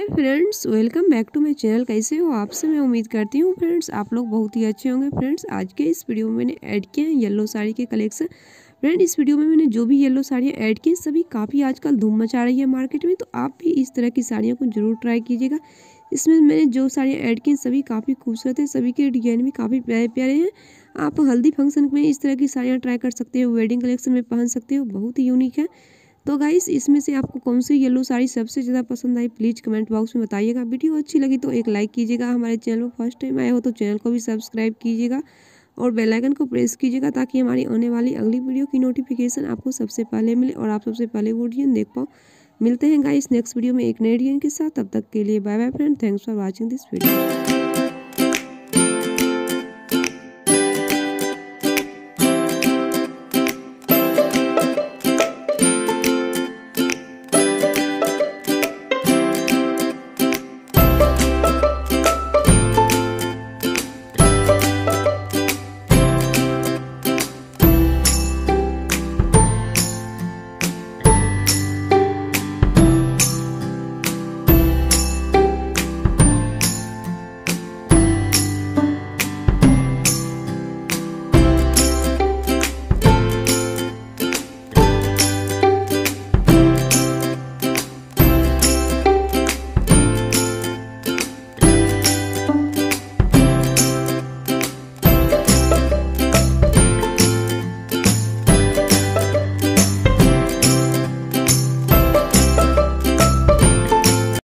Hi friends welcome back to my channel कैसे हो आपसे मैं उम्मीद करती हूँ फ्रेंड्स आप लोग बहुत ही अच्छे होंगे। फ्रेंड्स आज के इस वीडियो में मैंने ऐड किए हैं येलो साड़ी के कलेक्शन फ्रेंड इस वीडियो में मैंने जो भी येलो साड़ियाँ ऐड की सभी काफ़ी आजकल धूम मचा रही है मार्केट में तो आप भी इस तरह की साड़ियों को ज़रूर ट्राई कीजिएगा। इसमें मैंने जो साड़ियाँ ऐड की सभी काफ़ी खूबसूरत है, सभी के डिज़ाइन भी काफ़ी प्यारे प्यारे हैं। आप हल्दी फ़ंक्शन में इस तरह की साड़ियाँ ट्राई कर सकते हो वेडिंग कलेक्शन में पहन सकते हो, बहुत ही यूनिक है। तो गाइस इसमें से आपको कौन सी येलो साड़ी सबसे ज़्यादा पसंद आई प्लीज़ कमेंट बॉक्स में बताइएगा। वीडियो अच्छी लगी तो एक लाइक कीजिएगा। हमारे चैनल पर फ़र्स्ट टाइम आए हो तो चैनल को भी सब्सक्राइब कीजिएगा और बेल आइकन को प्रेस कीजिएगा ताकि हमारी आने वाली अगली वीडियो की नोटिफिकेशन आपको सबसे पहले मिले और आप सबसे पहले वो डिज़ाइन देख पाओ। मिलते हैं गाइस नेक्स्ट वीडियो में एक नए डिज़ाइन के साथ। तब तक के लिए bye bye friend thanks for watching this video